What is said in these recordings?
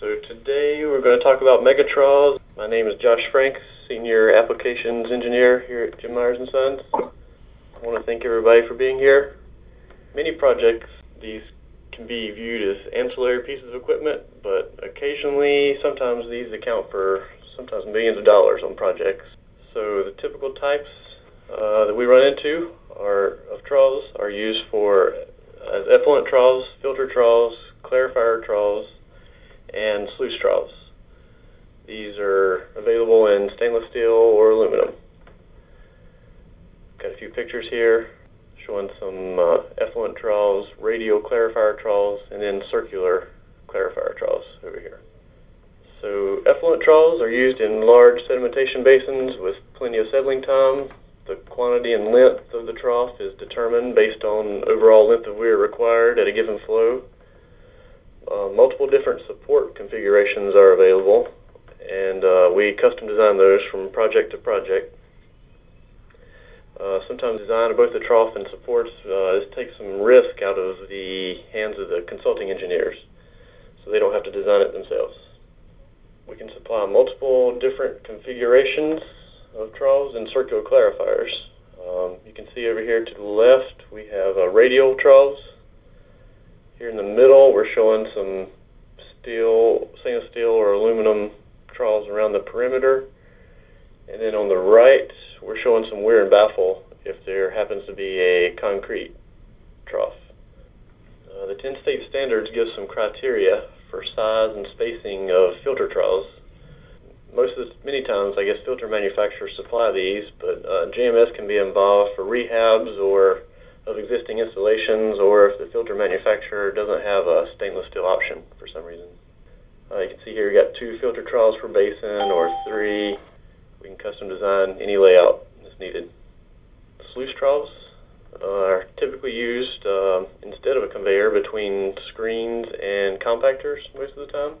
So today we're going to talk about Mega-TROUGHs. My name is Josh Frank, Senior Applications Engineer here at Jim Myers & Sons. I want to thank everybody for being here. Many projects, these can be viewed as ancillary pieces of equipment, but occasionally, sometimes these account for sometimes millions of dollars on projects. So the typical types uh, that we run into are of troughs are used for as effluent troughs, filter troughs, clarifier troughs, and sluice troughs. These are available in stainless steel or aluminum. Got a few pictures here showing some uh, effluent troughs, radial clarifier troughs, and then circular clarifier troughs over here. So effluent troughs are used in large sedimentation basins with plenty of settling time. The quantity and length of the trough is determined based on overall length of weir required at a given flow. Uh, multiple different support configurations are available, and uh, we custom design those from project to project. Uh, sometimes design of both the trough and supports uh, this takes some risk out of the hands of the consulting engineers, so they don't have to design it themselves. We can supply multiple different configurations of troughs and circular clarifiers. Um, you can see over here to the left we have uh, radial troughs. Here in the middle we're showing some steel, stainless steel or aluminum around the perimeter. And then on the right we're showing some weir and baffle if there happens to be a concrete trough. Uh, the 10 state standards give some criteria for size and spacing of filter troughs. Most of the, many times, I guess filter manufacturers supply these, but uh, JMS can be involved for rehabs or of existing installations, or if the filter manufacturer doesn't have a stainless steel option for some reason. Uh, you can see here you got two filter troughs per basin, or three. We can custom design any layout that's needed. Sluice troughs are typically used uh, instead of a conveyor between screens and compactors most of the time.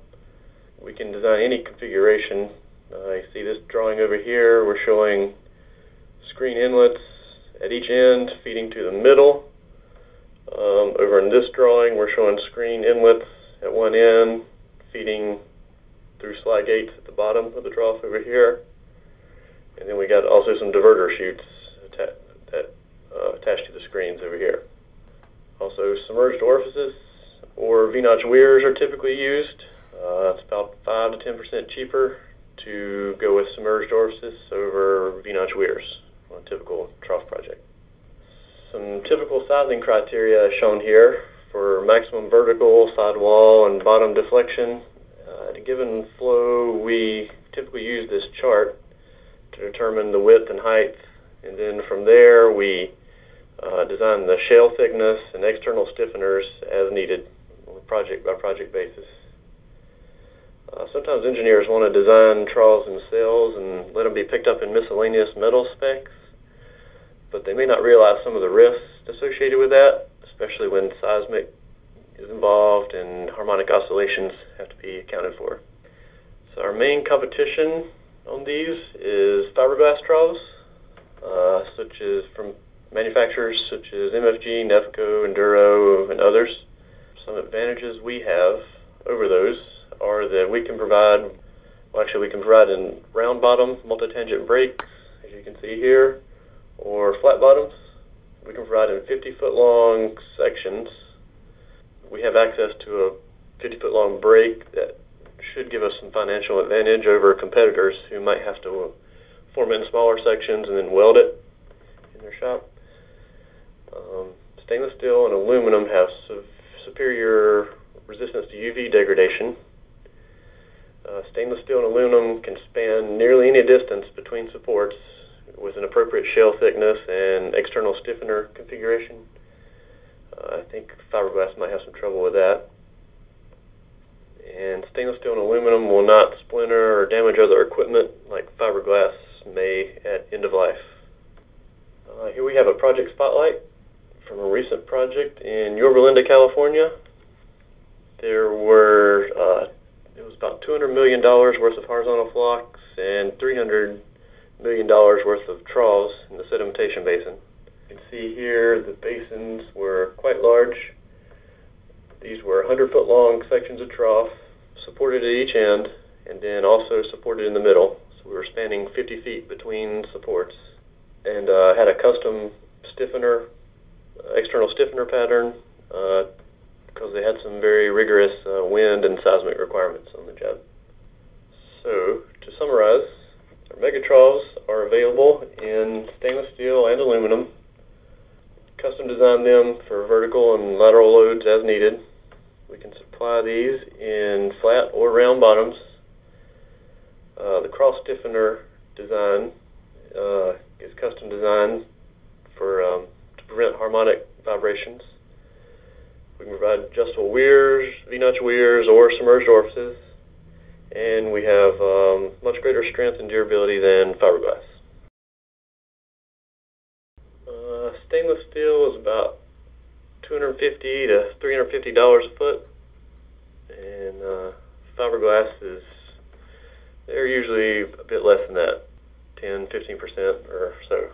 We can design any configuration. Uh, you see this drawing over here, we're showing screen inlets at each end feeding to the middle. Um, over in this drawing, we're showing screen inlets at one end feeding through slide gates at the bottom of the trough over here. And then we got also some diverter chutes that uh, attached to the screens over here. Also, submerged orifices or V-notch weirs are typically used. Uh, it's about 5 to 10% cheaper to go with submerged orifices over V-notch weirs on a typical trough project. Some typical sizing criteria shown here for maximum vertical, sidewall, and bottom deflection. Uh, at a given flow, we typically use this chart to determine the width and height, and then from there we uh, design the shell thickness and external stiffeners as needed on a project by project basis. Uh, sometimes engineers want to design troughs themselves and let them be picked up in miscellaneous metal specs, but they may not realize some of the risks associated with that, especially when seismic is involved and harmonic oscillations have to be accounted for. So our main competition on these is fiberglass troughs, uh, such as from manufacturers such as MFG, Nefco, Enduro, and others. Some advantages we have over those are that we can provide, well actually we can provide in round bottom multi-tangent brakes, as you can see here, or flat bottoms. We can provide in 50 foot long sections. We have access to a 50 foot long brake that should give us some financial advantage over competitors who might have to form in smaller sections and then weld it in their shop. Um, stainless steel and aluminum have su superior resistance to UV degradation. Uh, stainless steel and aluminum can span nearly any distance between supports with an appropriate shell thickness and external stiffener configuration. Uh, I think fiberglass might have some trouble with that. And stainless steel and aluminum will not splinter or damage other equipment like fiberglass may at end of life. Uh, here we have a project spotlight from a recent project in Yorba Linda, California. There were, uh, it was about $200 million worth of horizontal flocks and $300 million dollars worth of troughs in the sedimentation basin. You can see here the basins were quite large. These were 100 foot long sections of trough, supported at each end and then also supported in the middle. So we were spanning 50 feet between supports and uh, had a custom stiffener, external stiffener pattern because uh, they had some very rigorous uh, wind and seismic requirements on the job. So to summarize, our Mega-TROUGHs are available in stainless steel and aluminum. Custom design them for vertical and lateral loads as needed. We can supply these in flat or round bottoms. Uh, the cross stiffener design uh, is custom designed for um, to prevent harmonic vibrations. We can provide adjustable weirs, V-notch weirs, or submerged orifices, and we have um, much greater strength and durability than fiberglass. Uh, stainless steel is about 250 to 350 dollars a foot, and uh, fiberglass is they're usually a bit less than that, 10, 15 percent or so.